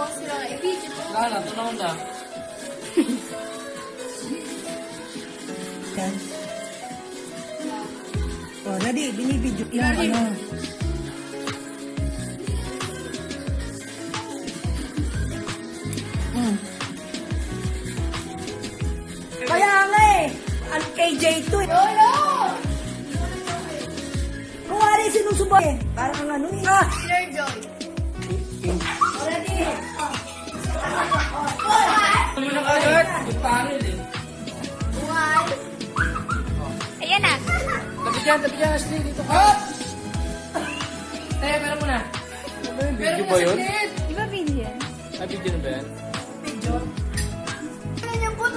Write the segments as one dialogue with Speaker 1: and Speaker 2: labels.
Speaker 1: box sila na i-video ko.
Speaker 2: Wala na.
Speaker 3: Yan. O, ready, binibidyo yung ano. Hmm. Kaya nga eh, ang KJ2 eh.
Speaker 1: Lolo!
Speaker 3: Kung yung sinusubay eh, parang ano eh. Ah!
Speaker 1: Joy.
Speaker 2: Tabi dyan, tabi dyan, Ashley. Dito ka. Eh, meron mo na. Video ba yun?
Speaker 1: Di ba video yan?
Speaker 2: Ah, video na ba yan?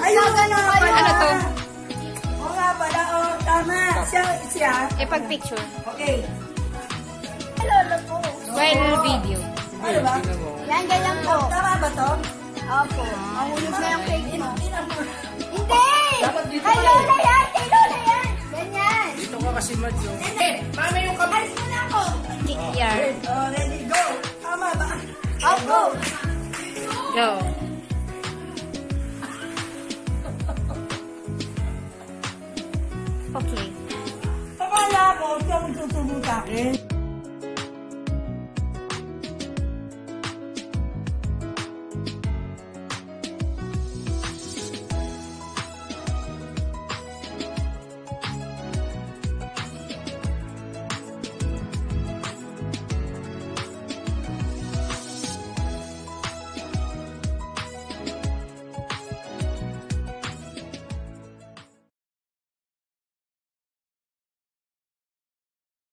Speaker 3: Ayun na nga pala.
Speaker 1: Ano to?
Speaker 3: Oo nga pala, oh, tama. Siya, siya.
Speaker 1: Eh, pag picture.
Speaker 3: Okay.
Speaker 1: Lolo po. While video.
Speaker 3: Ano ba?
Speaker 1: Yan, ganyan po.
Speaker 3: Tama ba to?
Speaker 1: Opo. Mahulog na yung cake mo.
Speaker 2: Mads. oh. Eh, mama yung kamay.
Speaker 1: Kick yard.
Speaker 3: Oh, ready, go. Tama ba?
Speaker 1: Opo. Go. Okay.
Speaker 3: Akala ko, siya magsusubo sa akin.